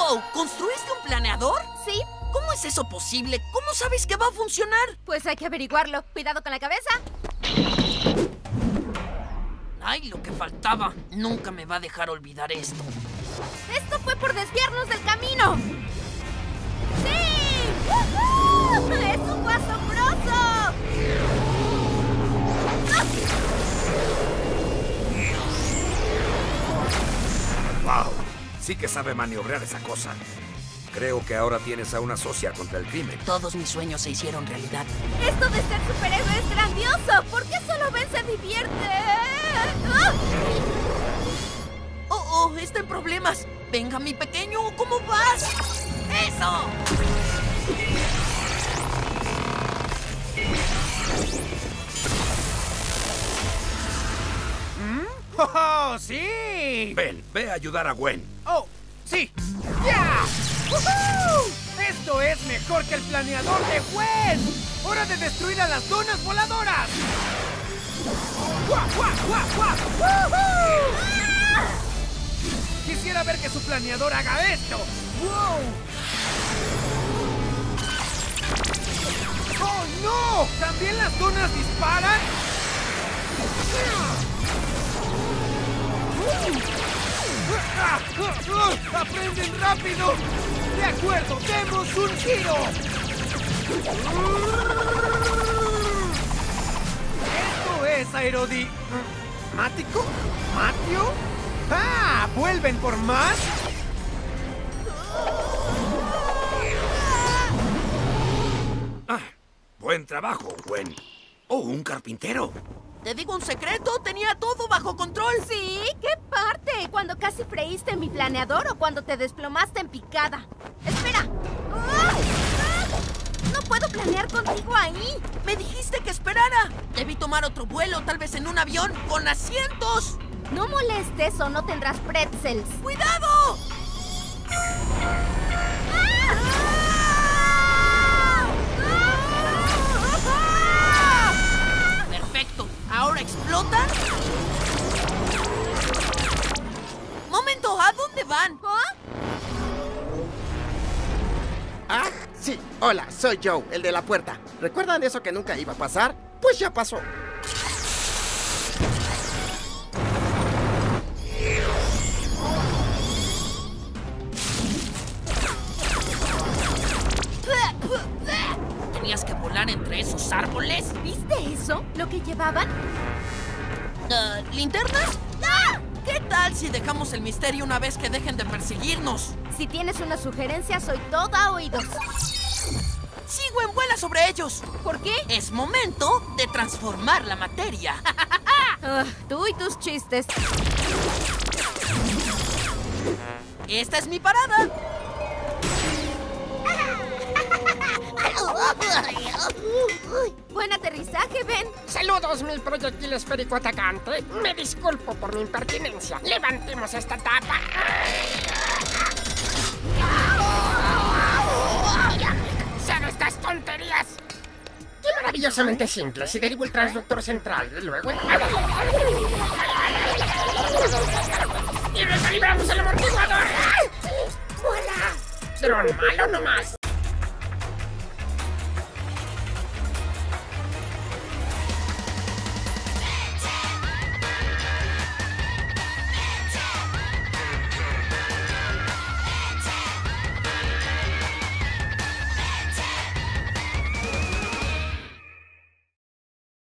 ¡Wow! ¿Construiste un planeador? ¿Sí? ¿Cómo es eso posible? ¿Cómo sabes que va a funcionar? Pues hay que averiguarlo. Cuidado con la cabeza. Ay, lo que faltaba. Nunca me va a dejar olvidar esto. Esto fue por desviarnos del camino. Sí que sabe maniobrar esa cosa. Creo que ahora tienes a una socia contra el crimen. Todos mis sueños se hicieron realidad. Esto de ser superhéroe es grandioso. ¿Por qué solo Ben se divierte? ¡Ah! ¡Oh, oh! ¡Está en problemas! ¡Venga, mi pequeño! ¿Cómo vas? ¡Eso! ¡Oh, sí! Ven, ve a ayudar a Gwen. ¡Oh, sí! ¡Ya! ¡Woohoo! ¡Esto es mejor que el planeador de Gwen! ¡Hora de destruir a las donas voladoras! ¡Guau, guau, guau, guau! Quisiera ver que su planeador haga esto. ¡Wow! ¡Oh, no! ¿También las donas disparan? ¡Aprenden rápido! De acuerdo, demos un giro. Esto es aerodi... ¿Mático? ¿Matio? ¡Ah! ¿Vuelven por más? Ah, buen trabajo, Gwen. Oh, un carpintero. ¿Te digo un secreto? Tenía todo bajo control. ¿Sí? ¿Qué parte? ¿Cuando casi freíste mi planeador o cuando te desplomaste en picada? ¡Espera! ¡Ah! ¡Ah! ¡No puedo planear contigo ahí! Me dijiste que esperara. Debí tomar otro vuelo, tal vez en un avión con asientos. No molestes o no tendrás pretzels. ¡Cuidado! Van? ¿Ah? Ah, sí. Hola, soy Joe, el de la puerta. ¿Recuerdan eso que nunca iba a pasar? Pues ya pasó. ¿Tenías que volar entre esos árboles? ¿Viste eso? ¿Lo que llevaban? Ah, ¿Linternas? ¿Qué tal si dejamos el misterio una vez que dejen de perseguirnos? Si tienes una sugerencia, soy toda oídos. Sigo en vuela sobre ellos. ¿Por qué? Es momento de transformar la materia. Tú y tus chistes. Esta es mi parada. Buen aterrizaje, Ben. Saludos, mi proyectil esférico atacante. Me disculpo por mi impertinencia. Levantemos esta tapa. Cansaron estas tonterías. Qué maravillosamente simple. Si derivo el transductor central, luego... Y recalibramos el amortiguador. ¡Vuela! Dron malo nomás.